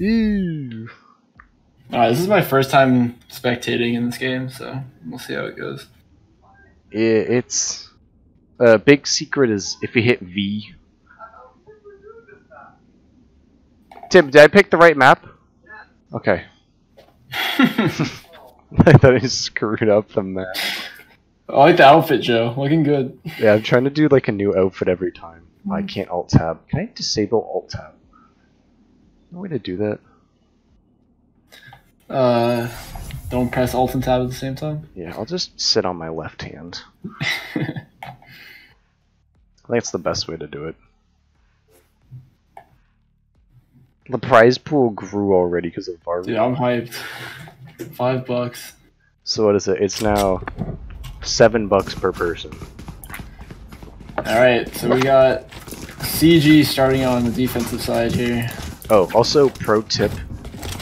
Ew. Alright, this is my first time spectating in this game, so we'll see how it goes. I- It's a big secret is if you hit V. Tim, did I pick the right map? Okay. I thought I screwed up the map. I like the outfit, Joe. Looking good. Yeah, I'm trying to do like a new outfit every time. I hmm. can't alt tab. Can I disable alt tab? No way to do that. Uh, don't press Alt and Tab at the same time. Yeah, I'll just sit on my left hand. I think it's the best way to do it. The prize pool grew already because of Barbie. Dude, I'm hyped. Five bucks. So what is it? It's now seven bucks per person. Alright, so we got CG starting on the defensive side here. Oh, also pro tip: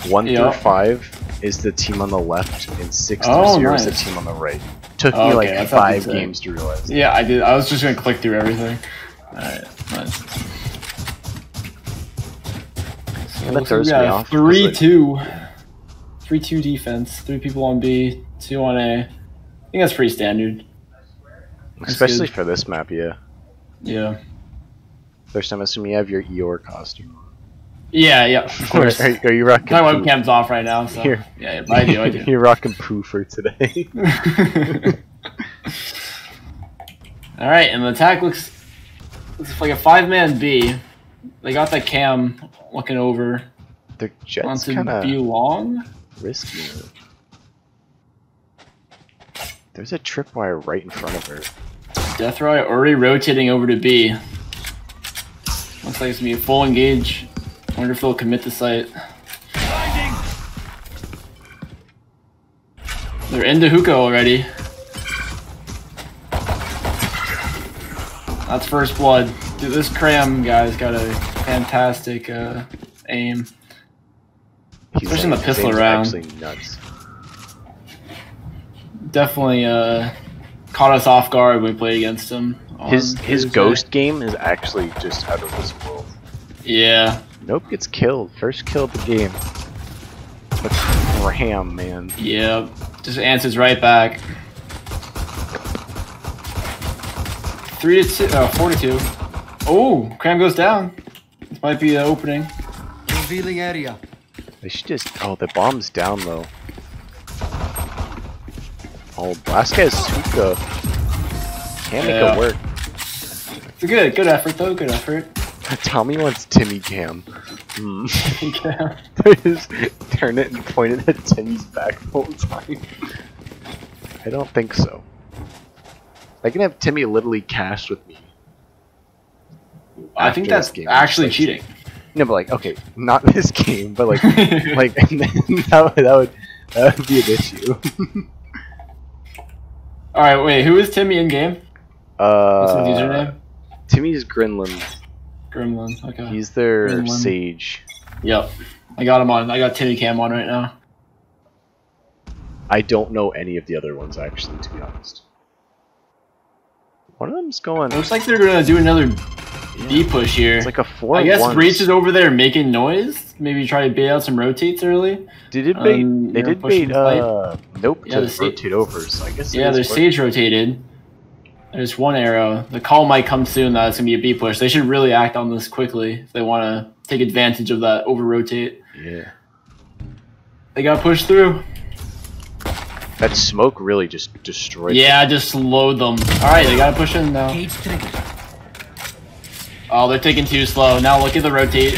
one Yeah. through five is the team on the left, and six through Oh, zero is the team on the right. Took Oh, me like I five games to realize. that. Yeah, I did. I was just gonna click through everything. Alright, nice. So And that throws me off, Three two. Three two defense. Three people on B, two on A. I think that's pretty standard. Especially good. for this map, yeah. Yeah. First time I assume you have your Eeyore costume. Yeah, yeah. Of course. are, are you rocking? My poo? webcam's off right now, so Here. yeah, I do. I do. You're rocking poo for today. All right, and the attack looks looks like a five-man B. They got that cam looking over the jet's kind of long. risky. There's a tripwire right in front of her. Deathray already rotating over to B. Looks like it's gonna be a full engage. Wonder if they'll commit the site. They're into hookah already. That's first blood. Dude, this cram guy's got a fantastic uh, aim. He's Especially in the pistol round. Nuts. Definitely uh, caught us off guard when we played against him. His his ghost game is actually just out of this world. Yeah, Nope gets killed. First kill of the game. But Ram, man. yeah. Just answers right back. Three to two, uh, four to two. Oh, Cram goes down. This might be the opening. Revealing area. They should just. Oh, the bomb's down though. Oh, last guy's Suka. Can't make it work. It's a good, good effort though. Good effort. Tommy wants Timmy Cam. Yeah. Just turn it and point it at Timmy's back the whole time. I don't think so. I can have Timmy literally cast with me. I think that's game, actually cheating. No, but like, okay, not this game, but like, like that would that would that would be an issue. All right, wait. Who is Timmy in game? Uh, What's his username? Timmy's Grinland. Gremlin. Okay. He's their Grinland. sage. Yep. I got him on. I got Timmy Cam on right now. I don't know any of the other ones actually, to be honest. One of them's going. Looks like they're gonna do another B push here. It's like a four. I guess one. Breach is over there making noise. Maybe try to bait out some rotates early. They did bait. um, they did bait. Uh, nope. Yeah, to the rotate over. So I guess. Yeah, working. Sage rotated. There's one arrow. The call might come soon that it's gonna be a B push. They should really act on this quickly if they want to take advantage of that over rotate. Yeah. They got pushed through. That smoke really just destroyed. Yeah, just slowed them. All right, they gotta push in now. Oh, they're taking too slow. Now look at the rotate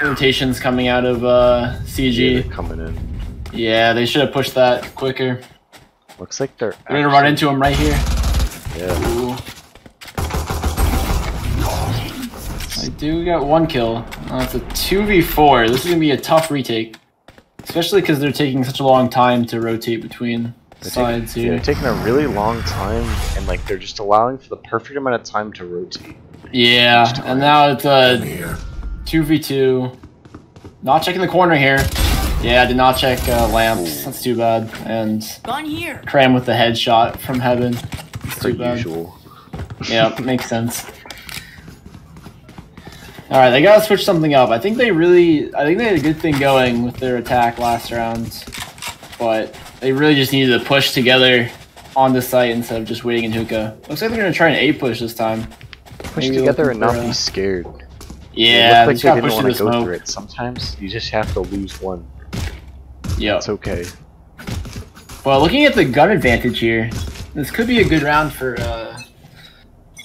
rotations coming out of uh, Yeah, CG. they're coming in. Yeah, they should have pushed that quicker. Looks like they're. We're gonna run into him right here. Yeah. I do got one kill. Uh, it's a 2v4. This is going to be a tough retake. Especially because they're taking such a long time to rotate between They're sides taking, yeah, here. they're taking a really long time, and like they're just allowing for the perfect amount of time to rotate. Yeah, and now it's a 2v2. Not checking the corner here. Yeah, I did not check uh, lamps. That's too bad. And Gone here. Cram with the headshot from heaven. It's too bad. usual. Yeah, makes sense. All right, they gotta switch something up. I think they really, I think they had a good thing going with their attack last round, but they really just needed to push together on the site instead of just waiting in hookah. Looks like they're gonna try an A push this time. Push Maybe together looking and not for be scared. Yeah, it they looked just like gotta they push didn't want to go smoke. through it. Sometimes you just have to lose one. Yep. It's okay. Well, looking at the gun advantage here, this could be a good round for uh,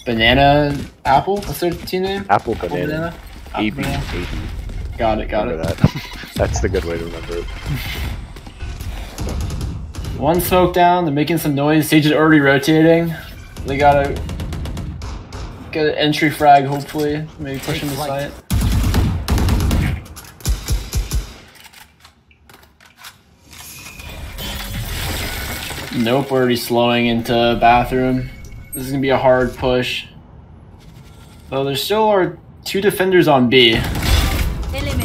Banana Apple. What's their team name? Apple Apple banana. Apple AB. Banana? AB. Got it. Got Remember it. that. That's the good way to remember it. One smoke down. They're making some noise. Sage is already rotating. They gotta get an entry frag. Hopefully, maybe push him to flight. Nope, we're already slowing into bathroom. This is gonna be a hard push. Though there still are two defenders on B.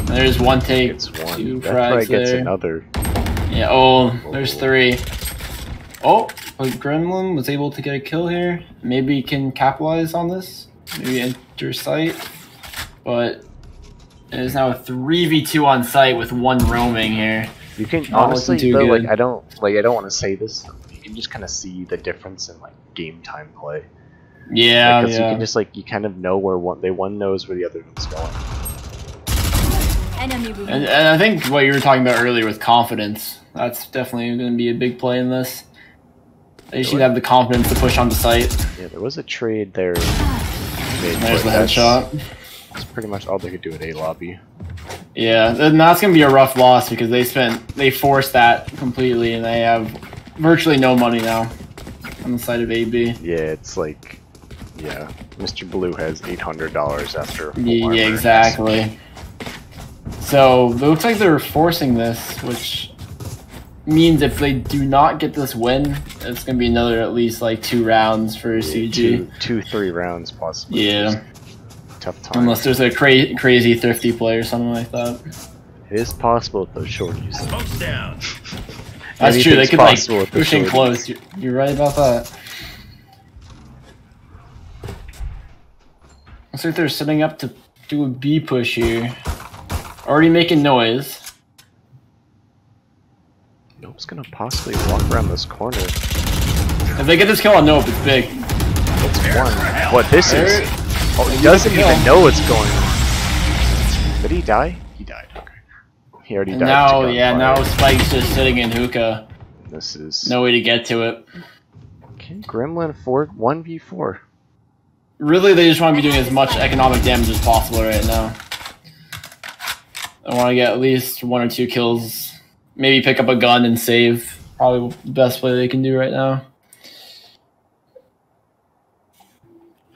There's one take, It's one. two frags gets there. another. Yeah, oh, there's oh. three. Oh, but Gremlin was able to get a kill here. Maybe he can capitalize on this. Maybe enter site. But it is now a 3v2 on site with one roaming here. You can Not honestly too though, good. like I don't like I don't want to say this. You can just kind of see the difference in like game time play. Yeah, Because you yeah. can just like you kind of know where one they one knows where the other one's going. And, and I think what you were talking about earlier with confidence, that's definitely going to be a big play in this. They should have the confidence to push onto site. Yeah, there was a trade there. Ah. made, There's the headshot. That's pretty much all they could do at A lobby. Yeah, and that's gonna be a rough loss because they spent they forced that completely, and they have virtually no money now on the side of AB. Yeah, it's like, yeah, Mr. Blue has eight hundred dollars after. Yeah, exactly. So it looks like they're forcing this, which means if they do not get this win, it's gonna be another at least like two rounds for Yeah, CG. Two, two, three rounds possibly. Yeah, Tough time. unless there's a cra- crazy thrifty play or something like that. it is possible with those shorties. Smoke's down. That's true. They Anything's could like possible with push in close. You're, you're right about that. Looks like they're setting up to do a B push here. Already making noise. Nope's gonna possibly walk around this corner. If they get this kill on Nope, it's big. It's one. What this is? There- Oh, he doesn't even kill. know what's going on. Did he die? He died. Okay. He already And died. now, yeah, gunfire. now Spike's just sitting in hookah. This is No way to get to it. okay, Gremlin four one v four. Really, they just want to be doing as much economic damage as possible right now. I want to get at least one or two kills. Maybe pick up a gun and save. Probably the best play they can do right now.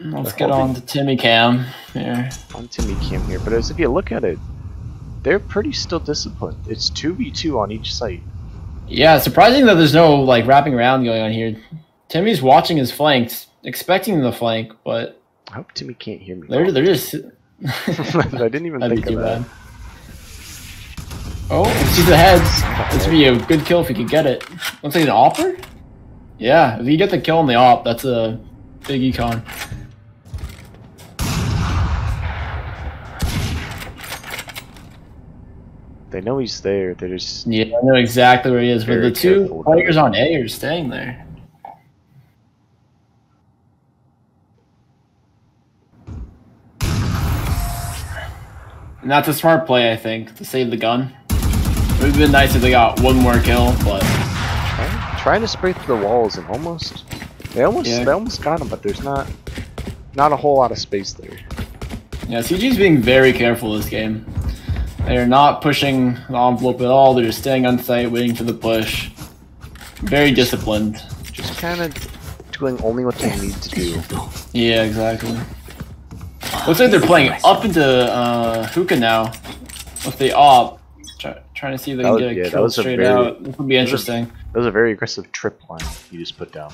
Let's get on to Timmy Cam here. on Timmy Cam here, but as if you look at it, they're pretty still disciplined. It's two v two on each site. Yeah, surprising that there's no like wrapping around going on here. Timmy's watching his flanks, expecting the flank, but I hope Timmy can't hear me. they're they're just. I didn't even think of that. bad. Oh, he sees the heads. This would be a good kill if he could get it. Looks like an offer. Yeah, if you get the kill on the op, that's a big econ. They know he's there. They're just Yeah, I know exactly where he is, but the two players on A are staying there. And that's a smart play, I think, to save the gun. It would have been nice if they got one more kill, but trying, trying to spray through the walls and almost they almost Yeah. they almost got him, but there's not not a whole lot of space there. Yeah, CG's being very careful this game. They are not pushing the envelope at all. They're just staying on site, waiting for the push. Very disciplined. Just kind of doing only what they need to do. Yeah, exactly. Looks like they're playing up into uh, hookah now with the op. Try, trying to see if they That can was- get a yeah, kill was a straight very- out. This would be was a- interesting. That was a very aggressive trip line you just put down.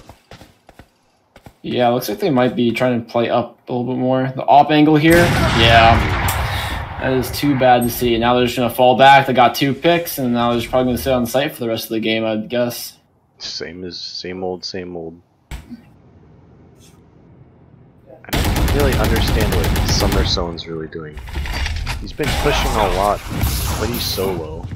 Yeah, looks like they might be trying to play up a little bit more. The op angle here, yeah. That is too bad to see. Now they're just gonna fall back. They got two picks, and now they're just probably gonna sit on site for the rest of the game, I'd guess. Same as same old, same old. I don't really understand what Summer Sone's really doing. He's been pushing a lot, but he's so low.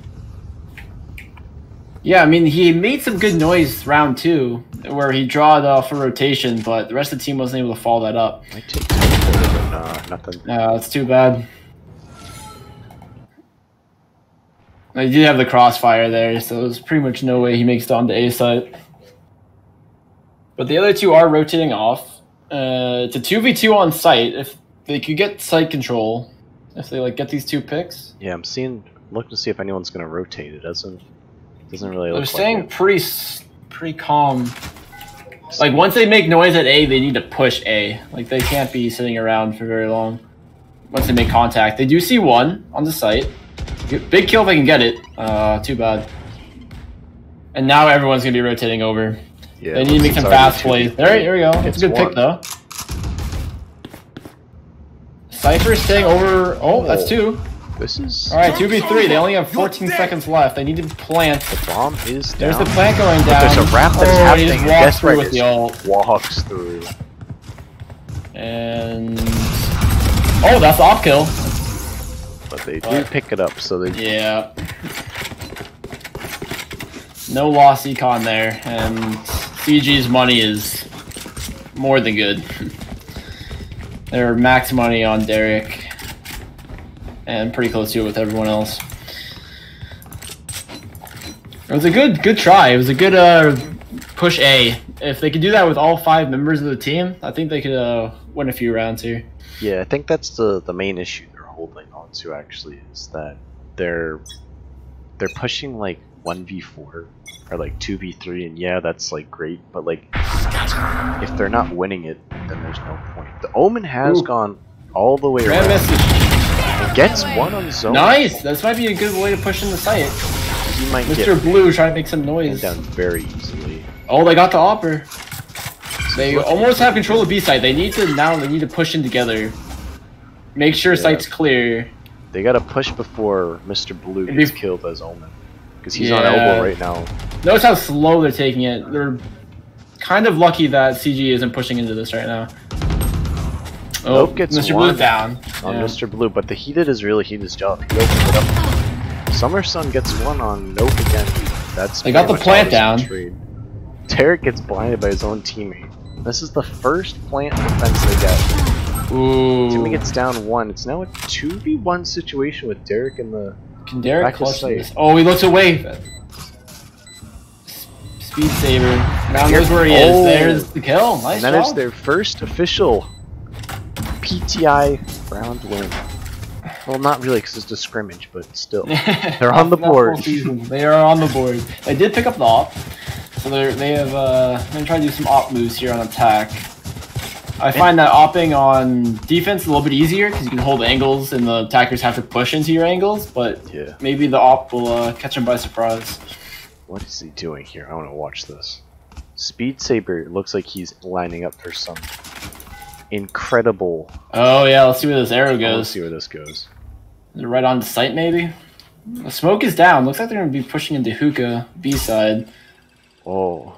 Yeah, I mean, he made some good noise round two, where he drawed off a rotation, but the rest of the team wasn't able to follow that up. I but nah, nothing. Uh, that's too bad. I did have the crossfire there, so there's pretty much no way he makes it onto A site. But the other two are rotating off. Uh, it's a 2v2 on site. If they could get site control, if they like get these two picks, Yeah, I'm seeing. Look to see if anyone's gonna rotate. It doesn't. Doesn't really they're staying like pretty pretty calm. Like once they make noise at A, they need to push A. Like they can't be sitting around for very long. Once they make contact, they do see one on the site. Big kill if they can get it. Uh, too bad. And now everyone's gonna be rotating over. Yeah, they need to once make some fast 2v3, plays. There, there we go. That's it's a good one. pick though. Cypher staying over. Oh, that's two. This is. All right, two v three. They only have 14 seconds left. They need to plant. The bomb is down. There's the plant going But down. there's a wrap that's oh, happening. he and just walks through Ray with the just ult. Walks through. And oh, that's off kill. But they do pick it up, so they. Yeah. No loss econ there, and CG's money is more than good. They're max money on Derek, and pretty close to it with everyone else. It was a good, good try. It was a good uh, push A. If they could do that with all five members of the team, I think they could uh, win a few rounds here. Yeah, I think that's the the main issue holding on to. Actually, is that they're they're pushing like one v four or like two v three, and yeah, that's like great. But like, if they're not winning it, then there's no point. The Omen has Ooh. gone all the way Grand around message. and gets one on zone. Nice. This might be a good way to push in the site. He might Mr. get Blue trying to make some noise. down very easily. Oh, they got the opper. They almost have control of B site. They need to now. They need to push in together. Make sure Yeah. site's clear. They gotta push before Mr. Blue gets be- killed as Omen. Because he's on Yeah. elbow right now. Notice how slow they're taking it. They're kind of lucky that CG isn't pushing into this right now. Oh, Nope gets Mr. one Blue's down. on Yeah. Mr. Blue, but the heated is really heated his job. He opens it up. Summer Sun gets one on Nope again. That's They got the plant down. trade. Derek gets blinded by his own teammate. This is the first plant defense they get. Ooh. Timmy gets down one. It's now a 2v1 situation with Derek in the. Can Derek back clutch this? Oh, he looks away. Speed Saber. Now Here- knows where he Oh. is. There's the kill. Nice and that job. is their first official PTI round win. Well, not really, because it's a scrimmage, but still. They're on the board. They are on the board. They did pick up the op, so they they have. Uh, I'm gonna try to do some op moves here on attack. I find that opping on defense a little bit easier because you can hold angles and the attackers have to push into your angles, but Yeah. maybe the op will uh, catch them by surprise. What is he doing here? I want to watch this. Speed Saber looks like he's lining up for some incredible. Oh yeah, let's see where this arrow goes. Let's see where this goes. Is it right on the site maybe? The smoke is down. Looks like they're gonna be pushing into hookah B side. Oh,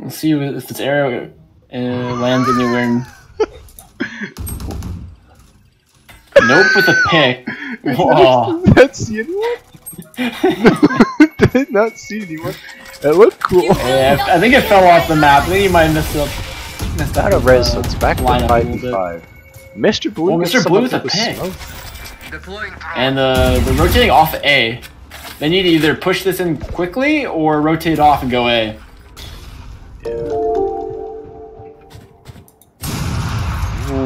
Let's see if this arrow uh, lands anywhere. In... nope, with a pick. Whoa. Did see anyone? Did not see anyone. It looked cool. Yeah, I think it fell off the map. I think you might have missed up. Missed Out of the, res, uh, so it's back to lineup a five little bit. five. Mr. Blue. Well, Mr. someone Blue's a pick. smoke. Deploying drone. And uh, they're rotating off A. They need to either push this in quickly or rotate off and go A. Ooh,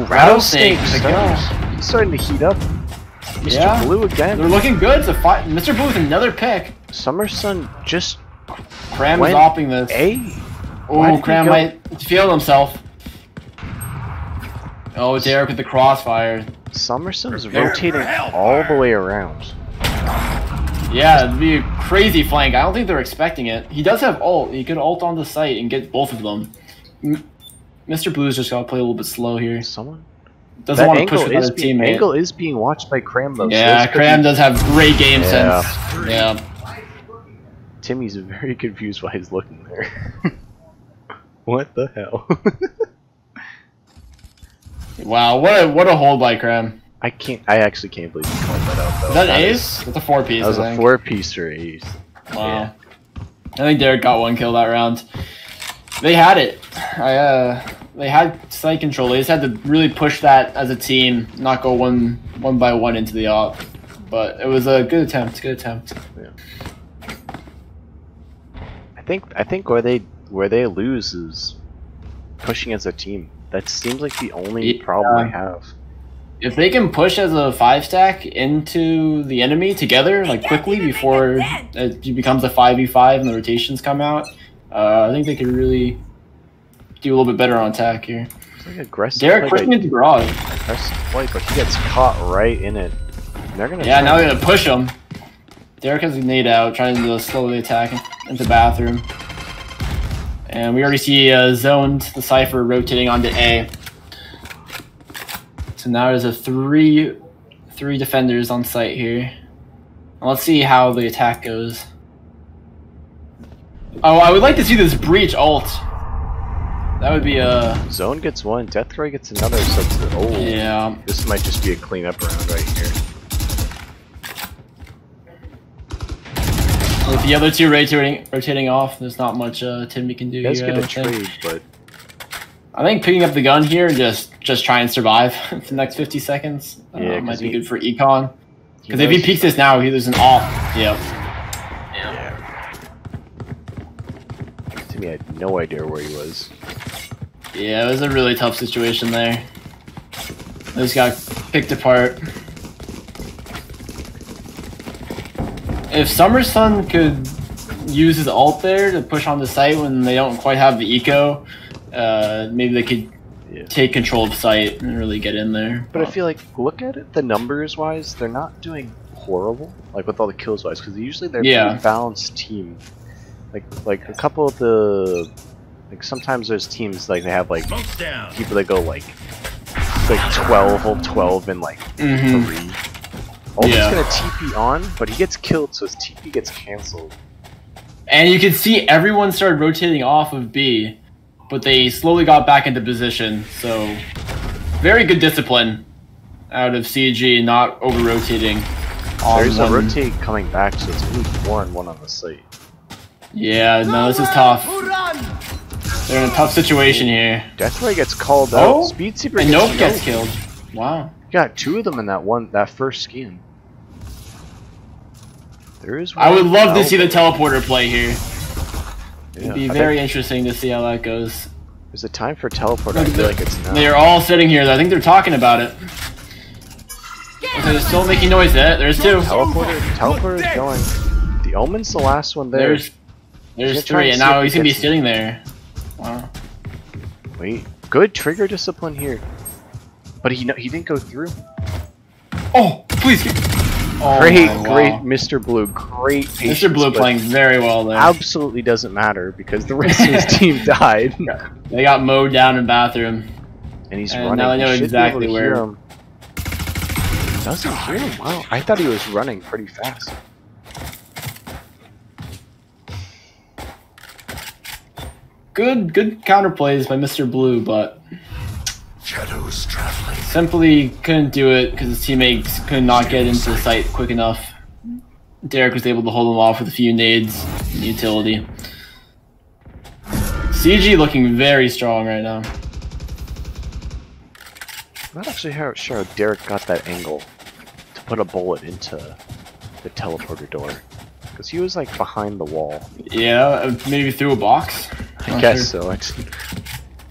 Rattlesnake, rattlesnake. starting- He's starting to heat up. Mr. Yeah. Blue again. They're looking good. It's a fight. Mr. Blue with another pick. Summer Sun just Cram is opping this. A. Oh, Cram might feel himself. Oh, Derek with the crossfire. Summerson's rotating all the way around. Yeah, it'd be a crazy flank. I don't think they're expecting it. He does have ult. He could ult on the site and get both of them. Mr. Blue's just gotta play a little bit slow here. Someone. Doesn't that want to push angle without is a being, teammate. angle is being watched by Cram though. yeah, could Cram be- does have great game Yeah. sense. Yeah. Timmy's very confused why he's looking there. what the hell? Wow, what a what a hold by Cram. I can't. I actually can't believe you called that out. Though. Is that That ace? is- That's a four piece. That was a four piece or ace. Wow. I think Derek got one kill that round. They had it. I uh they had site control. They just had to really push that as a team, not go one one by one into the op. But it was a good attempt, good attempt. Yeah. I think. I think where they where they lose is pushing as a team. That seems like the only Yeah. problem I have. If they can push as a five stack into the enemy together, like quickly before it becomes a five v five and the rotations come out, uh, I think they could really do a little bit better on attack here. It's like aggressive. Derek pushing into garage. aggressive play, but he gets caught right in it. They're gonna. Yeah, now they're gonna push him. Derek has a nade out, trying to slowly attack into the bathroom. And we already see uh, zoned the Cypher rotating onto A. So now there's a three, three defenders on site here. And let's see how the attack goes. Oh, I would like to see this breach ult. That would be a Zone gets one. Deathray gets another. So it's, oh, yeah. this might just be a cleanup round right here. With the other two rotating rotating off, there's not much uh, Timmy can do guys here. A think. trade, but I think picking up the gun here and just just try and survive for the next 50 seconds uh, Yeah, might 'cause be he- good for econ. Because if he peeks this now, he loses an off. Yep. Yeah. Timmy had no idea where he was. Yeah, it was a really tough situation there. They just got picked apart. If Summer Sun could use his ult there to push on the site when they don't quite have the eco, uh, maybe they could Yeah. take control of site and really get in there. But I feel like, look at it, the numbers wise, they're not doing horrible, like with all the kills wise, because usually they're a Yeah. pretty balanced team. Like, like a couple of the, like sometimes there's teams like they have like people that go like, like 12, hold 12 and like Mhm. three. Ultim's Yeah. gonna TP on, but he gets killed, so his TP gets cancelled. And you can see everyone started rotating off of B, but they slowly got back into position. So, very good discipline out of CG, not over rotating. There's a rotate coming back, so it's only four and one on the site. Yeah, no, this is tough. They're in a tough situation here. Deathray gets called Oh, out. Speed Seeker And gets Nope gets killed. Wow. Got two of them in that one, that first skin. There is. I would one love to see the teleporter play here. Yeah, It'd be I very interesting to see how that goes. There's a time for teleport. I feel like it's now. They're all sitting here. I think they're talking about it. Okay, they're still making noise. There, there's two. Teleporter, teleporter is going. The Omen's the last one there. There's there's gonna three, and and now he's gonna be gets it. sitting there. Wow. Wait, good trigger discipline here. But he no, he didn't go through. Oh, please. Oh great, great, wow. Mr. Blue. Great patience. Mr. Blue playing very well there. Absolutely doesn't matter because the rest of his team died, They got mowed down in bathroom. and he's And running. now I know He should be exactly where- him. Doesn't hear him. Wow, I thought he was running pretty fast. Good, good counter plays by Mr. Blue, but Shadows traveling. simply couldn't do it because his teammates could not get into the site quick enough. Derek was able to hold him off with a few nades and utility. CG looking very strong right now. I'm not actually how- sure how Derek got that angle to put a bullet into the teleporter door. Because he was like behind the wall. Yeah, uh, maybe through a box. I Not guess sure. so. It's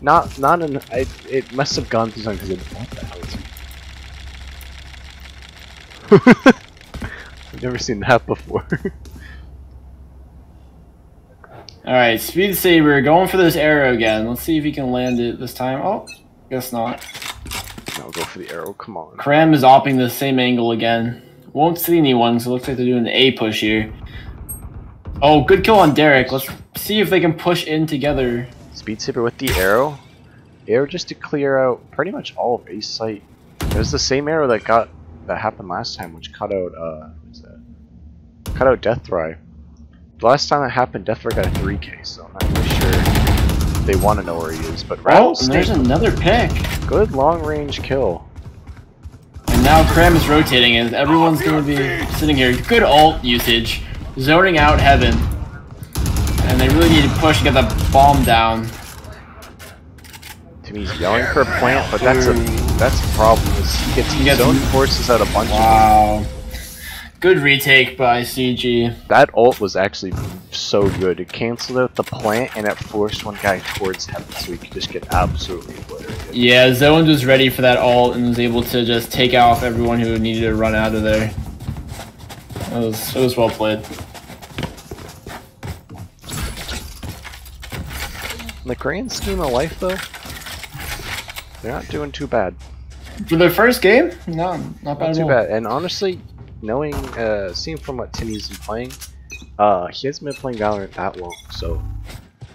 not not an. I, it must have gone through something because it. What the hell is he? I've never seen that before. All right, Speed Saber going for this arrow again. Let's see if he can land it this time. Oh, guess not. now go for the arrow. Come on. Kram is opping the same angle again. Won't see anyone, so it looks like they're doing an A push here. Oh, good kill on Derek. Let's see if they can push in together. Speed Saber with the arrow. Arrow just to clear out pretty much all of Ace Sight. It was the same arrow that got that happened last time, which cut out uh what's that? Cut out Deathray. The last time that happened, Deathray got a 3k, so I'm not really sure they want to know where he is. But Oh, and there's another pick. good long range kill. And now Cram is rotating, and everyone's going to be sitting here. Good ult usage, zoning out Heaven, and they really need to push to get the bomb down. Timmy's yelling for a plant, but that's a that's a problem. Is he gets, He gets- zone forces out a bunch of Wow. Good retake by CG. That ult was actually so good. It canceled out the plant and it forced one guy towards heaven so he could just get absolutely obliterated. Yeah, Zoned was ready for that ult and was able to just take off everyone who needed to run out of there. It was, it was well played. In the grand scheme of life, though, they're not doing too bad. For their first game? No, not bad Not at too all. bad. And honestly, knowing, uh, seeing from what Timmy's been playing, uh, he hasn't been playing Valorant that long, so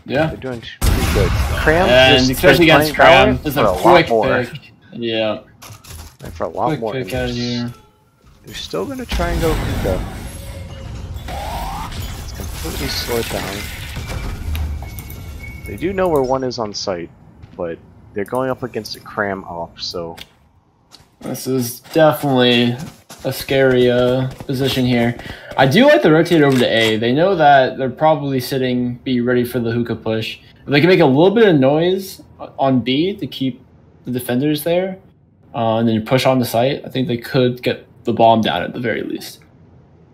Yeah. they're doing pretty good. Cram And just especially against playing Cram, Valorant just for a lot quick more. pick. Yeah, And for a lot quick more. pick out of here. They're still gonna try and go hookah. It's completely slowed down. They do know where one is on site, but they're going up against a cram off, so This is definitely a scary uh, position here. I do like the rotate over to A. They know that they're probably sitting B ready for the hookah push. They can make a little bit of noise on B to keep the defenders there, uh, and then push on the site, I think they could get the bomb down at the very least.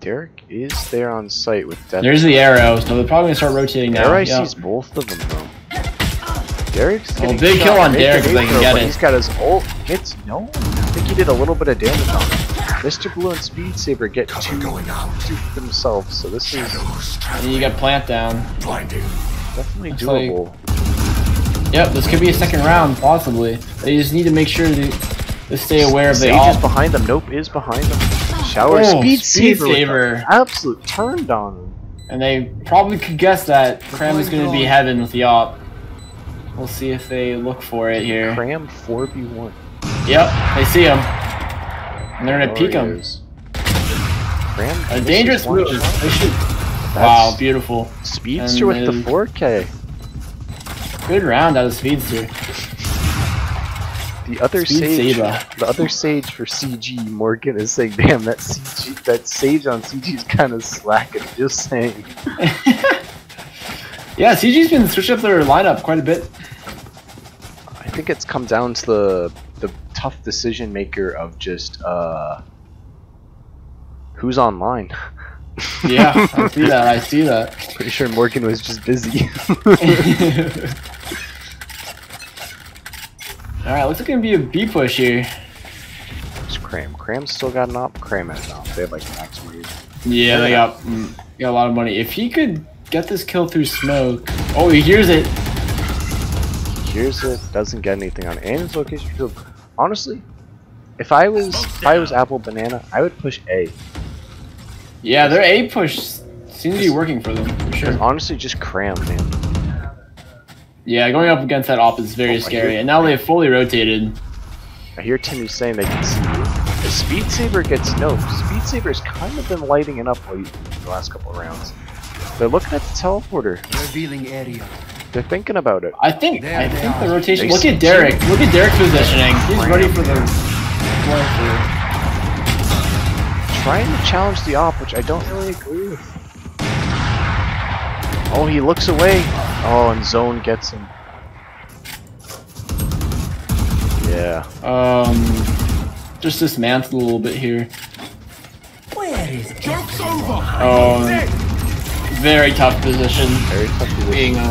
Derek is there on site with Death. There's the arrows. so they're probably gonna start rotating now. There I yeah. sees both of them though. Derek's Oh, getting big shot kill on mid Derek if they can get but it. He's got his ult. Hits no. I think he did a little bit of damage on him. Mr. Blue and Speed Saber get Cover two, going out. themselves, so this is Shadows And traveling. you got plant down. Blinding. definitely Looks like- doable. Yep, this could be a second round, possibly. They just need to make sure to, to stay aware of the Sage op. is behind them. Nope is behind them. Shower Oh, speed, Speed Saber, Saber. absolute turned on him. And they probably could guess that Cram is going to be heaven with the op. We'll see if they look for it here. Cram four v one. Yep, they see him. And they're going to oh, peek him. Cram A dangerous one move. They should. That's Wow, beautiful. Speedster And with the 4K. Good round out of Speedster. The other Speed sage, Saber. the other sage for CG Morgan is saying, "Damn, that CG, that sage on CG is kind of slacking." Just saying. Yeah, CG's been switching up their lineup quite a bit. I think it's come down to the the tough decision maker of just uh who's online. Yeah, I see that. I see that. Pretty sure Morgan was just busy. Alright, looks like it's gonna be a B push here. It's Cram. Cram's still got an op. Cram has an op. They have like max money. Yeah, they got, mm, got a lot of money. If he could get this kill through smoke. Oh, he hears it. Hears it. Doesn't get anything on it. And his location field. Honestly, if I was if I was Apple Banana, I would push A. Yeah, their A push seems to be working for them, for sure. Honestly, just Cram, man. Yeah, going up against that op is very Oh, scary. And now they've fully rotated. I hear Timmy saying they can see you. The Speed Saber gets no. Speed Saber's kind of been lighting it up late the last couple of rounds. They're looking at the teleporter. Revealing area. They're thinking about it. I think There I they think the rotation. They Look at Derek. Look at Derek's positioning. He's ready for the. Trying to challenge the op, which I don't really agree with. Oh, he looks away. Oh, and Zone gets him. Yeah. Um, just dismantled a little bit here. Where is Joke's over. Um, very tough position. Very tough position. Being a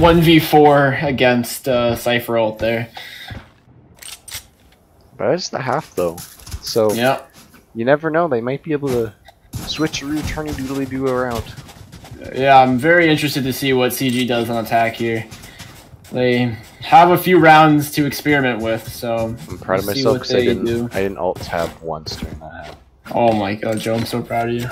one v four against uh, Cypher ult there. But it's the half though. So Yeah. you never know, they might be able to switcheroo turny doodly do around. Yeah, I'm very interested to see what CG does on attack here. They have a few rounds to experiment with, so I'm proud of we'll see myself because I didn't do. I didn't alt tab once during that half. Oh my god, Joe, I'm so proud of you.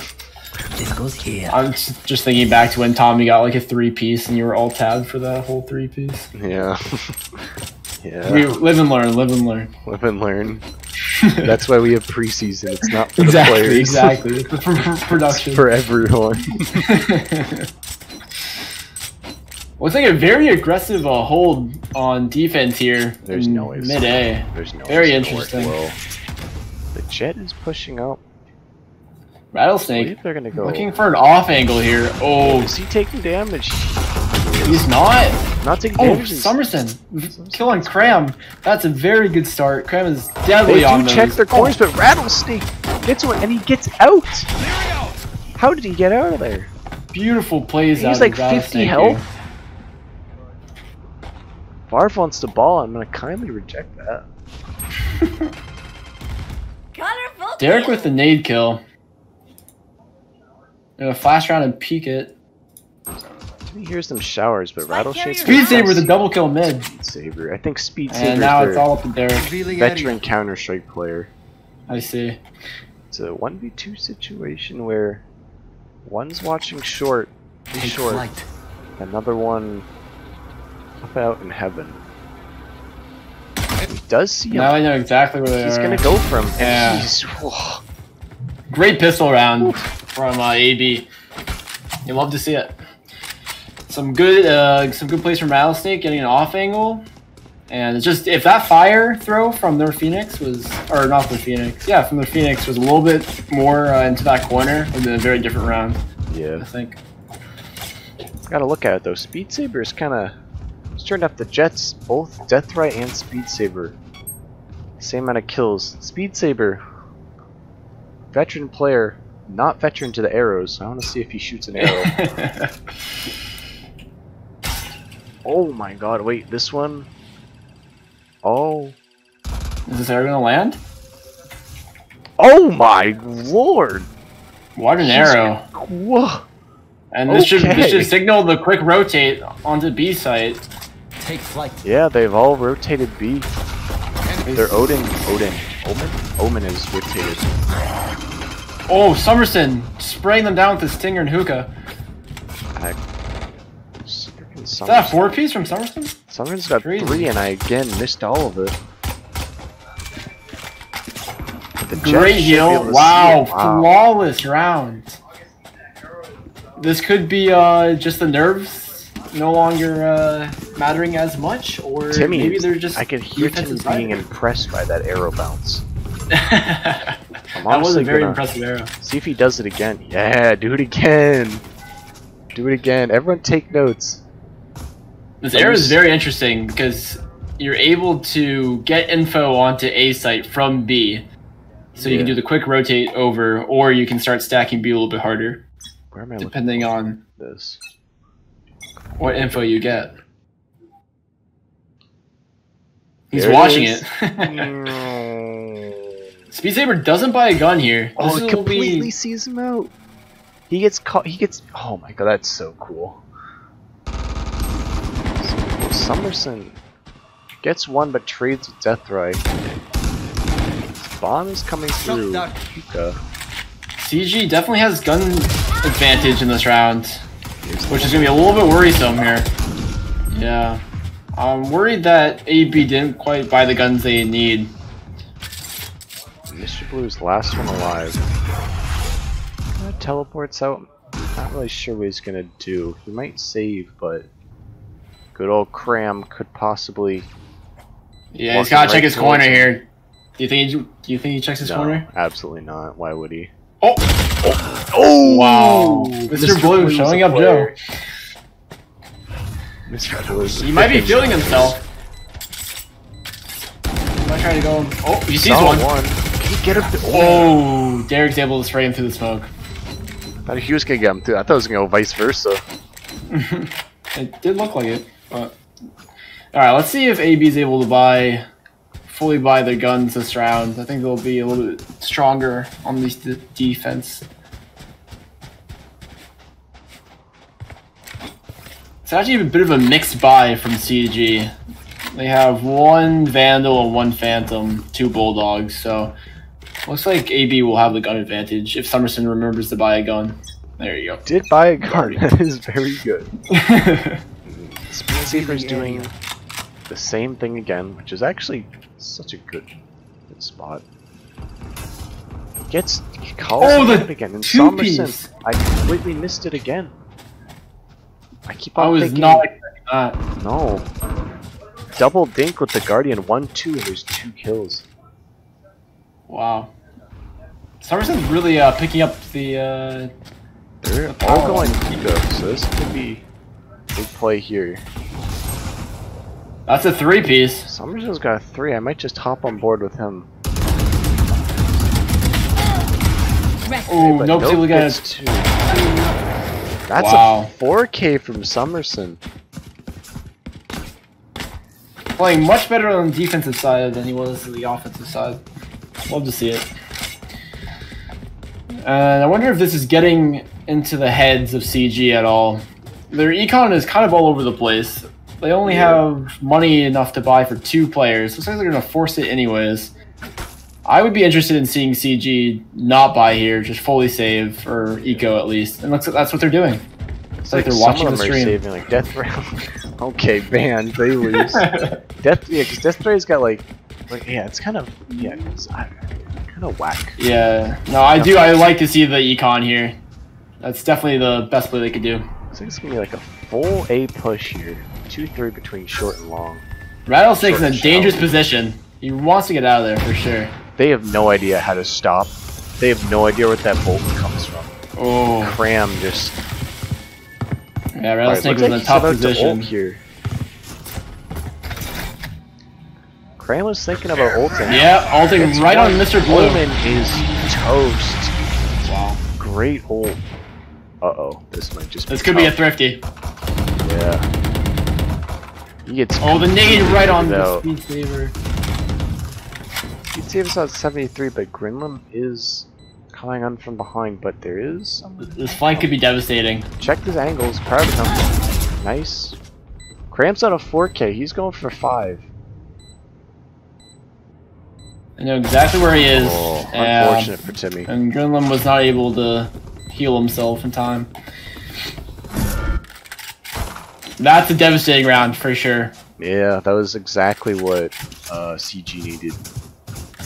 This goes here. I'm just just thinking back to when Tommy got like a three piece and you were all tabbed for that whole three piece. Yeah. yeah. We live and learn, live and learn. Live and learn. That's why we have preseason. It's not for the exactly, players. exactly. It's for, for It's production. for everyone. Looks like a very aggressive uh, hold on defense here. There's in no way. Mid A. There's no. Very it's interesting. well. The jet is pushing up. Rattlesnake they're gonna go. looking for an off angle here. Oh, Is he taking damage? He's not. Not taking Oh, damage. Summerson kill on Cram. That's a very good start. Cram is deadly They on do check those. their corners, but Rattlesnake gets one and he gets out. How did he get out of there? Oh, beautiful plays. out He's of like 50 Rattlesnake health. here. Barf wants the ball. I'm gonna kindly reject that. Colorful. Derek with the nade kill. Gonna flash around and peek it. He hears some showers, but Spike Rattlesnake. carrier Speed Saber with a double kill mid. Speed Saber. I think Speed Saber And now it's all up to Derek. Revealing veteran area. Counter Strike player. I see. It's a 1v2 situation where one's watching short, be short, flight. another one up out in heaven. He does see him. Now I know exactly where they He's are. gonna go from. And Yeah. he's, whoa. Great pistol round from uh, AB. You love to see it. Some good, uh, some good plays from Rattlesnake getting an off angle, and it's just if that fire throw from their Phoenix was, or not their Phoenix, yeah, from their Phoenix was a little bit more uh, into that corner, it would have been a very different round, Yeah, I think. Gotta look at it though. Speed Saber is kind of. It's turned up the Jets, both Deathray and Speed Saber. Same amount of kills. Speed Saber, veteran player, not veteran to the arrows. I want to see if he shoots an arrow. oh my god, wait, this one? Oh. Is this arrow gonna land? Oh my lord! What an He's- arrow! Whoa! And this should this should signal the quick rotate onto B site. Take flight. Yeah, they've all rotated B. They're Odin. Odin. Omen? Omen is rotated. Oh, Summerson spraying them down with his stinger and hookah. That a four piece from Summerson? Summer's got Crazy. three, and I again missed all of it. The Great should be heal. able to see Wow, wow. flawless round. This could be uh, just the nerves no longer uh, mattering as much, or Timmy, maybe they're just. I could hear Timmy being impressed by that arrow bounce. that was a very impressive arrow. See if he does it again. Yeah, do it again. Do it again. Everyone take notes. This me is very interesting because you're able to get info onto A site from B. So you can do the quick rotate over, or you can start stacking B a little bit harder, Where am I depending on this? what info you get. He's There watching is. it. Speed Saber doesn't buy a gun here. Oh, This it completely be sees him out. He gets caught. He gets. Oh my god, that's so cool. Summerson gets one, but trades with Deathray. Bomb is coming through. duck. CG definitely has gun advantage in this round, which is gonna be a little bit worrisome here. Yeah, I'm worried that AB didn't quite buy the guns they need. Mr. Blue's last one alive. Kinda teleports out. Not really sure what he's gonna do. He might save, but good old Cram could possibly. Yeah, he's Walking gotta right check his corner him. here. Do you think he, do you think he checks his No, corner? absolutely not. Why would he? Oh, Oh, oh! wow! Mr. Blue Blue's showing a up, Joe. Mr. Blue. a He might be freaking- feeling himself. He might try to go. Oh, he sees Saw one. one. Can he get him? Oh, Oh, Derek's able to spray him through the smoke. I thought he was gonna get him too. I thought it was gonna go vice versa. It did look like it, but all right. Let's see if AB is able to buy, fully buy their guns this round. I think they'll be a little bit stronger on the defense. It's actually a bit of a mixed buy from CG. They have one Vandal and one Phantom, two Bulldogs. So looks like AB will have the gun advantage if Summerson remembers to buy a gun. There you go. Did buy a gun. That is very good. go. Speed Saber's doing the same thing again, which is actually such a good, good spot. Gets he calls Oh, the again, and two Somerson. I completely missed it again. I keep on I was thinking, not expecting that. No. Double dink with the Guardian, 1 2, and there's two kills. Wow. Summerson's really uh, picking up the. Uh, They're The all going Eco, so this could be big play here. that's a three piece. Summerson's got a 3, I might just hop on board with him. Ooh, But nope, able to gets two. That's Wow. a 4K from Summerson. playing much better on the defensive side than he was on the offensive side. Love to see it. And I wonder if this is getting into the heads of CG at all. Their econ is kind of all over the place. They only Yeah. have money enough to buy for two players. Looks like they're going to force it anyways. I would be interested in seeing CG not buy here, just fully save or eco at least. And looks like that's what they're doing. It's like they're some watching the stream. saving like Deathray. okay, banned. They lose. Death, yeah, because Deathray's got like, like yeah, it's kind of yeah, it's kind of whack. Yeah, no, I do. I like to see the econ here. That's definitely the best play they could do. I think it's gonna be like a full A push here, two three between short and long. Rattlesnake's in a dangerous position. He wants to get out of there for sure. They have no idea how to stop. They have no idea where that bolt comes from. Oh, Cram just. yeah, Rattlesnake looks was in like a he's tough about to position. here. Cram was thinking about ulting. Yeah, ulting right on. Mr. Blue. Omen is toast. Wow. Great ult. Uh oh, this might just. This be could be a thrifty. Yeah. He gets. Oh, the nade right on the Speed Saber. He'd save us out 73, but Grinlam is coming on from behind, but there is. This flank could be devastating. Check his angles, proud of him. Nice. Cramps out of 4k, he's going for 5. I know exactly where he is. Oh, and- unfortunate for Timmy. And Grinlam was not able to heal himself in time. That's a devastating round for sure. Yeah, that was exactly what uh, CG needed.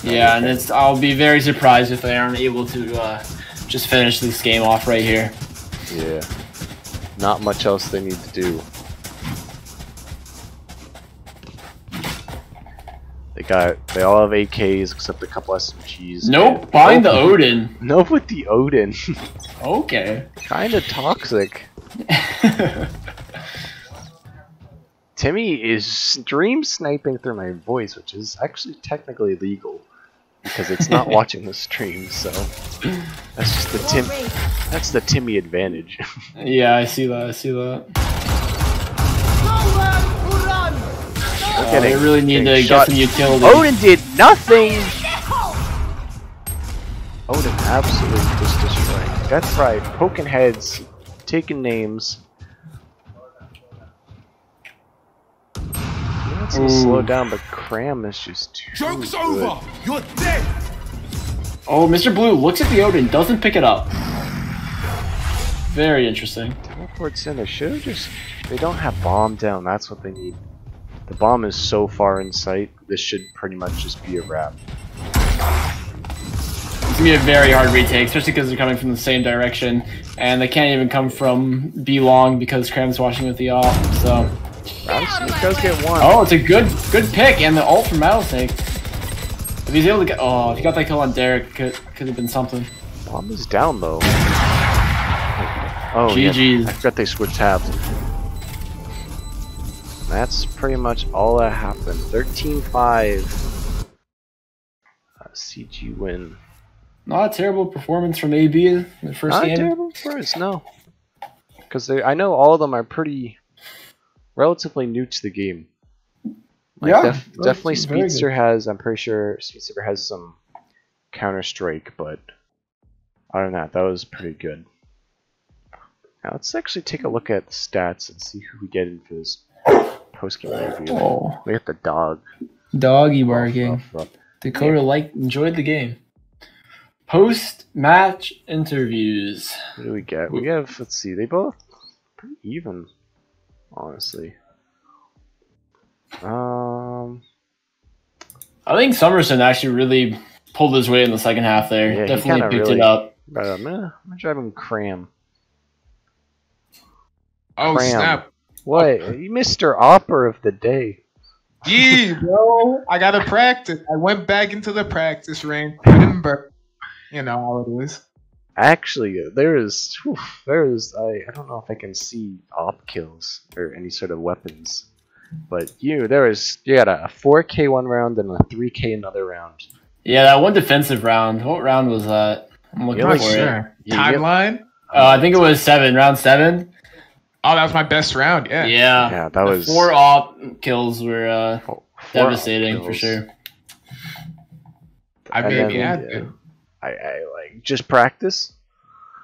Yeah, and it's I'll be very surprised if they aren't able to uh, just finish this game off right here. Yeah. Not much else they need to do. They got, they all have AKs except a couple SMGs. Nope, and- find the Odin. Nope with the Odin. Okay. Kinda toxic. Timmy is stream sniping through my voice, which is actually technically legal because it's not watching the stream. So that's just the Tim. That's the Timmy advantage. yeah, I see that. I see that. Oh, We're Uh, getting- they really need to getting get some utility. Odin did nothing. Odin absolutely just destroyed. That's right, poking heads, taking names. He wants to slow down, but Cram is just too Joke's good. over! You're dead! Oh, Mr. Blue looks at the Odin, doesn't pick it up. Very interesting. Teleports in. They should have just. They don't have bomb down. That's what they need. The bomb is so far in sight. This should pretty much just be a wrap. It's gonna be a very hard retake, especially because they're coming from the same direction, and they can't even come from B long because Cram's watching with the op. So, Rattlesnake does get one. oh, it's a good good pick, and the ult from Rattlesnake. If he's able to get, oh, if he got that kill on Derek, could could have been something. Bomb is down though. Oh, yeah. I forgot they switched halves. That's pretty much all that happened. 13-5. Uh, CG win. Not a terrible performance from AB in the first Not game. terrible first, no. Because I know all of them are pretty relatively new to the game. Like Yeah, def- definitely. Speedster has. I'm pretty sure Speedster has some Counter Strike, but other than that, that was pretty good. Now let's actually take a look at the stats and see who we get in for this post game review. Oh, We got the dog. doggy barking. Ruff, ruff, ruff. Dakota liked enjoyed the game. Post match interviews. What do we get? We have. Let's see. They both pretty even, honestly. Um. I think Summerson actually really pulled his weight in the second half there. Yeah, Definitely kinda picked really- it up. But I'm gonna, I'm gonna drive him cram. Oh Cram. snap! What? Mr. Opera of the day. Yeah, bro. I gotta practice. I went back into the practice ring. Remember, you know how it is. Actually, there is, whew, there is. I, I don't know if I can see op kills or any sort of weapons, but you there is. You got a 4K one round and a 3K another round. Yeah, that one defensive round. What round was that? I'm looking You're for it. sure. Yeah, you- Timeline. Uh, I think it was seven. Round seven. Oh, that was my best round. Yeah. Yeah. Yeah, that The was four op kills were uh, four- four devastating for sure. I And maybe then, had yeah. I, I like just practice.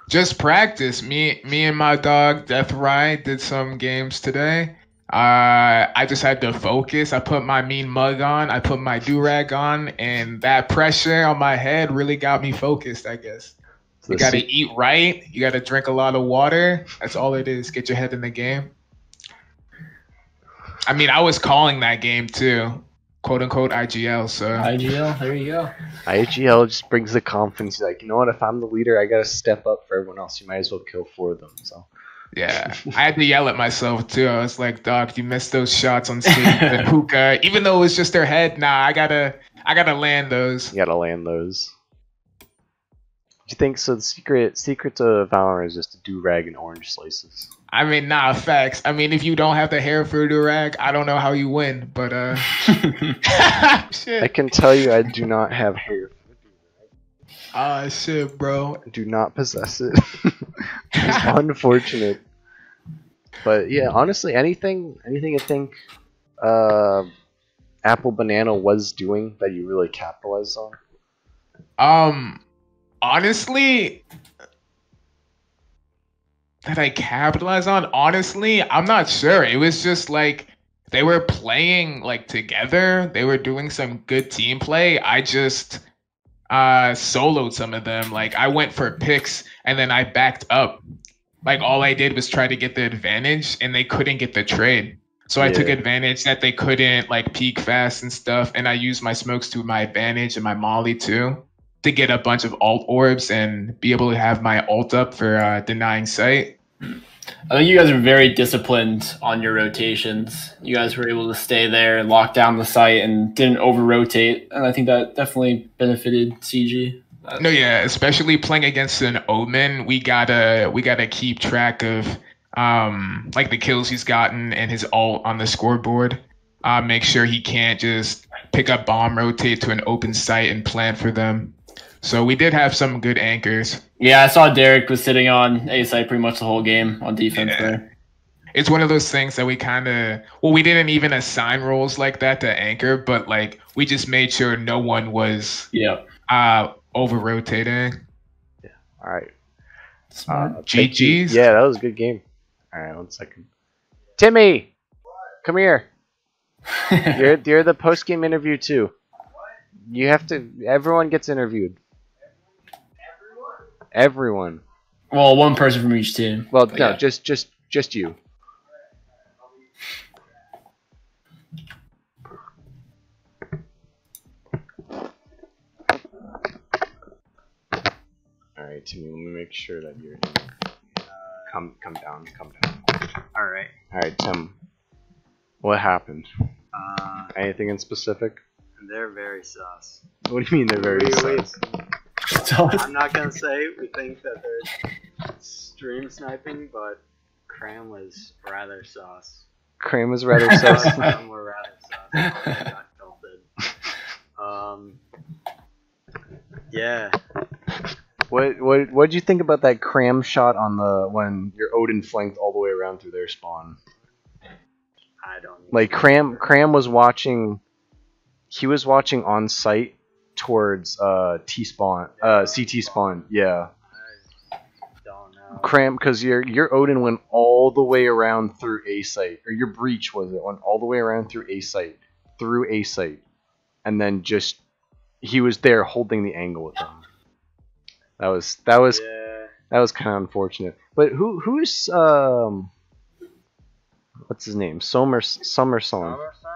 Just practice. Me, me and my dog Death Ride did some games today. Uh, I just had to focus. I put my mean mug on. I put my do rag on, and that pressure on my head really got me focused. I guess So you got to se- eat right. You got to drink a lot of water. That's all it is. Get your head in the game. I mean, I was calling that game too, quote unquote IGL. So IGL. There you go. IGL just brings the confidence. Like, you know what? If I'm the leader, I gotta step up for everyone else. You might as well kill four of them. So Yeah, I had to yell at myself too. I was like, "Doc, you missed those shots on Steve and Hookah. Even though it was just their head, nah, I gotta, I gotta land those." you gotta land those. Do you think so? The secret secret to Valorant is just to do rag and orange slices. I mean, nah, facts. I mean, if you don't have the hair for do rag, I don't know how you win. But uh, I can tell you, I do not have hair. ah, shit, bro. Do not possess it. it's unfortunate. But yeah, honestly, anything, anything I think uh, Apple Banana was doing that you really capitalized on. Um, honestly, that I capitalized on. Honestly, I'm not sure. It was just like they were playing like together. They were doing some good team play. I just uh soloed some of them. Like I went for picks and then I backed up. Like all I did was try to get the advantage and they couldn't get the trade. So I took advantage that they couldn't like peak fast and stuff and I used my smokes to my advantage and my molly too to get a bunch of ult orbs and be able to have my ult up for uh, denying sight. I think you guys are very disciplined on your rotations. You guys were able to stay there, and lock down the site, and didn't over rotate. And I think that definitely benefited CG. No, yeah, especially playing against an Omen, we gotta we gotta keep track of um like the kills he's gotten and his ult on the scoreboard. Uh, make sure he can't just pick up bomb, rotate to an open site, and plan for them. So we did have some good anchors. Yeah, I saw Derek was sitting on A site pretty much the whole game on defense Yeah. there. It's one of those things that we kind of well, we didn't even assign roles like that to anchor, but like we just made sure no one was Yeah. uh over rotating. Yeah. All right. Smart. Uh. GG's. Yeah, that was a good game. All right, one second. Timmy, come here. You're you're the post game interview too. You have to. Everyone gets interviewed. Everyone. well, one person from each team. Well, But no, yeah. just just just you. All right, Timmy. Let me make sure that you're. Come come down. Come down. All right. All right, Tim. What happened? Uh, Anything in specific? they're very sus. What do you mean they're very We- we- sus? I'm not gonna say we think that they're stream sniping, but Cram was rather sauce. Cram was rather sauce. sus. of them were rather sus. I got tilted. Um. Yeah. What what what did you think about that cram shot on the when your Odin flanked all the way around through their spawn? I don't. Like Cram. Cram was watching he was watching on site towards uh T spawn uh CT spawn. Yeah. I. Cram cuz your your Odin went all the way around through A site or your breach was it went all the way around through A site through A site and then just he was there holding the angle with them. That was that was Yeah. That was kind of unfortunate. But who who's um what's his name? Somer Summerson. Summerson?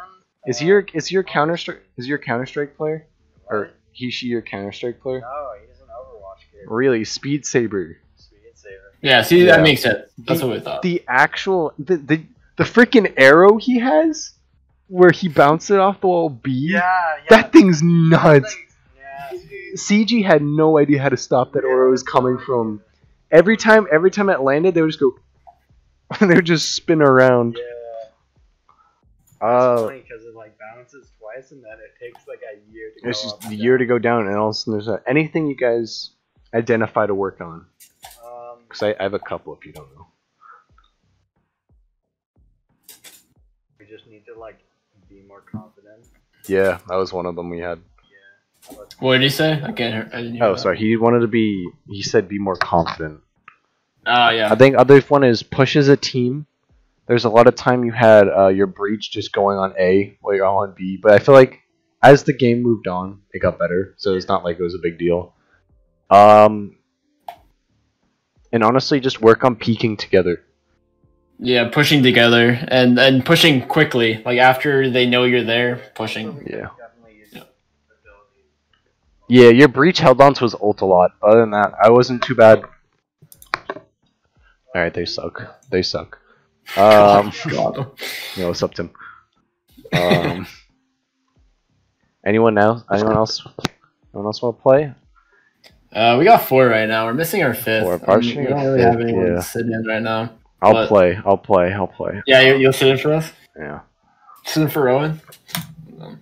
Is he your is he your Counter Strike is your Counter Strike player or he she your Counter Strike player? No, he's an Overwatch kid. Really, Speed Saber. Speed Saber. Yeah, see, Yeah. that makes sense. That's what we thought. The actual the the, the freaking arrow he has, where he bounced it off the wall B. Yeah, yeah. That thing's nuts. Yeah. CG had no idea how to stop that arrow was coming from. Every time, every time it landed, they would just go, and they would just spin around. Yeah. It's Uh, bounces twice and then it takes like a year to go it's just up the and year down. to go down, and all of a sudden there's a, anything you guys identify to work on. Um, Because I, I have a couple if you don't know. we just need to like be more confident. Yeah, that was one of them we had. Yeah. What did he say? I can't hear. I didn't hear Oh, that. sorry. He wanted to be. He said be more confident. Oh yeah. I think other one is push as a team. There's a lot of time you had uh, your breach just going on A while you're all on B, but I feel like as the game moved on, it got better. So it's not like it was a big deal. Um, and honestly, just work on peeking together. Yeah, pushing together and and pushing quickly. Like after they know you're there, pushing. Yeah. Yeah. Yeah, your breach held on to his ult a lot. Other than that, I wasn't too bad. All right, they suck. They suck. Um, God. you know, what's up, Tim? Um, anyone else? Anyone else? Anyone else want to play? Uh, we got four right now. We're missing our fifth. Four. Um, Partially we don't really have anyone yeah. sitting in right now. I'll But- play. I'll play. I'll play. Yeah, you, you'll sit in for us. Yeah. Sit in for Rowan. Um,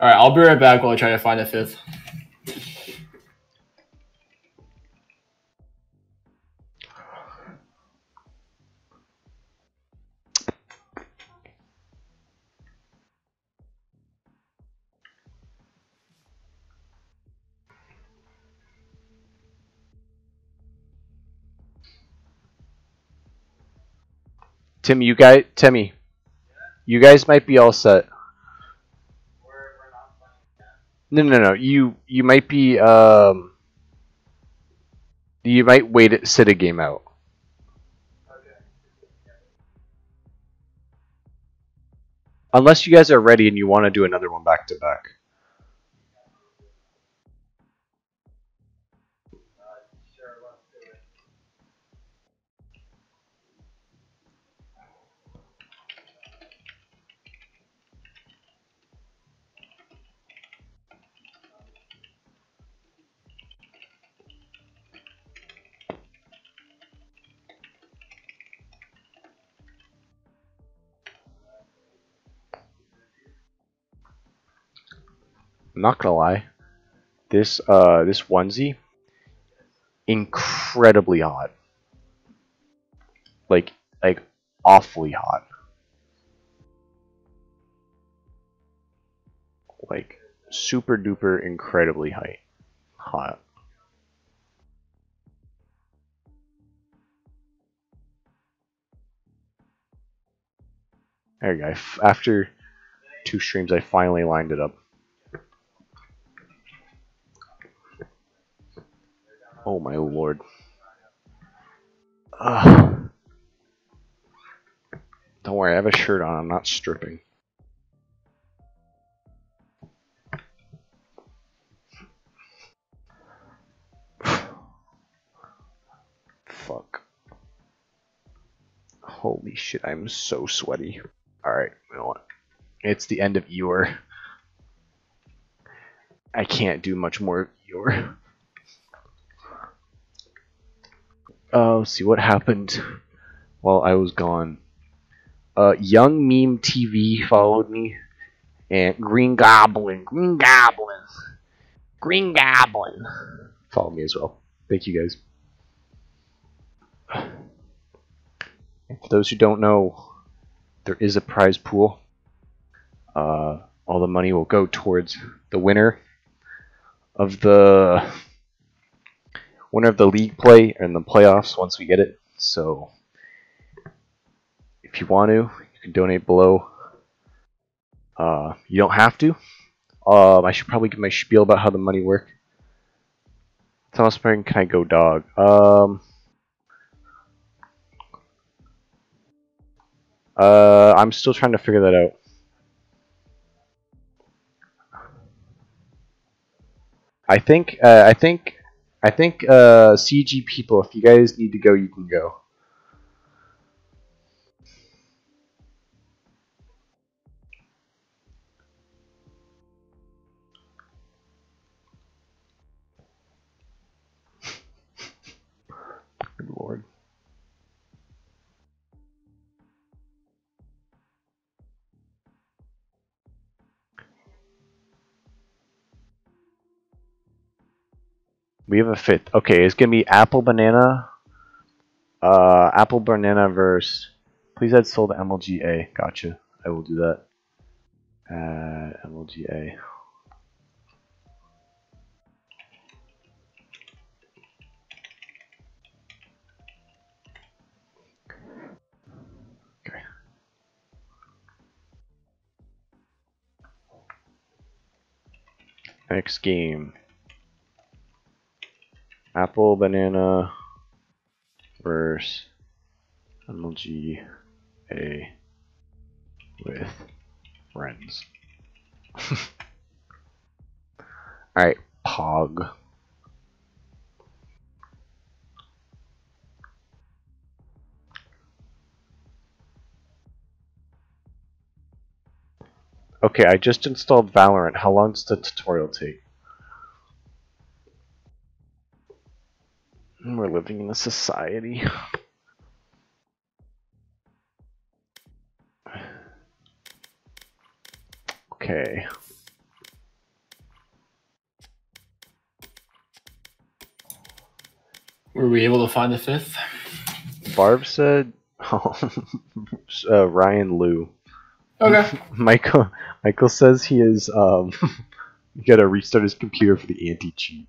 all right, I'll be right back while I try to find a fifth. Tim, you guys, Timmy, you guys might be all set. No, no, no. You you might be um. You might wait it, sit a game out. Unless you guys are ready and you want to do another one back to back. Not gonna lie. This uh this onesie incredibly hot. Like like awfully hot. Like super duper incredibly high hot. There you go. After two streams, I finally lined it up. Oh my lord. Ugh. Don't worry, I have a shirt on. I'm not stripping. Fuck. Holy shit, I'm so sweaty. Alright, you know what? It's the end of Eeyore. I can't do much more Eeyore. Oh, see what happened while I was gone. Uh, Young Meme TV followed me, and Green Goblin, Green Goblin, Green Goblin followed me as well. Thank you guys. And for those who don't know, there is a prize pool. Uh, all the money will go towards the winner of the winner of the league play and the playoffs once we get it. So if you want to, you can donate below. Uh, you don't have to. Um, I should probably give my spiel about how the money work. Thomas Spring, can I go dog? Um, uh, I'm still trying to figure that out. I think uh, I think I think uh, CG people, if you guys need to go, you can go. We have a fifth. Okay, it's gonna be apple banana. Uh, apple banana verse. Please add soul to MLGA. Gotcha. I will do that. Add MLGA. Okay. Next game. Apple banana versus MLG A with friends. Alright, Pog. Okay, I just installed Valorant. How long does the tutorial take? We're living in a society. Okay. Were we able to find the fifth? Barb said uh, Ryan Liu. Okay. Michael Michael says he is um gotta restart his computer for the anti cheat.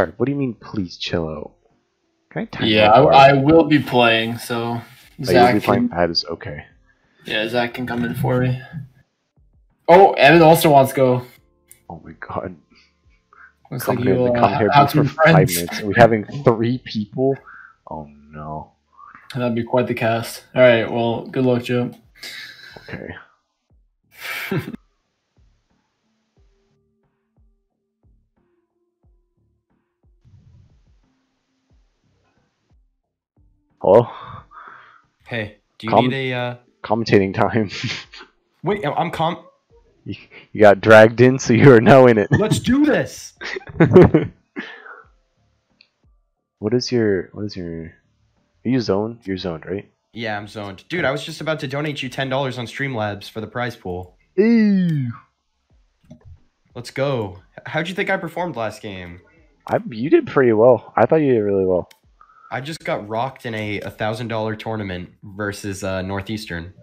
Barb, what do you mean please chill out? Can I time Yeah. I, I will be playing, so Oh, you'll Zach be playing can, that is okay. yeah, Zach can come in for me. Oh, Evan also wants to go. Oh my god. Looks Come like here, you come uh, here have for five minutes. Are we having three people? Oh no. That'd be quite the cast. All right, well, good luck, Joe. Okay. Hello? Hey, do you Com- need a uh Commentating time. Wait, I'm- com you, you got dragged in, so you are now in it. Let's do this. what is your what is your are you zoned? You're zoned, right? Yeah, I'm zoned. Dude, I was just about to donate you $10 on Streamlabs for the prize pool. Ooh. Let's go. How'd you think I performed last game? I you did pretty well. I thought you did really well. I just got rocked in a $1,000 tournament versus uh, Northeastern.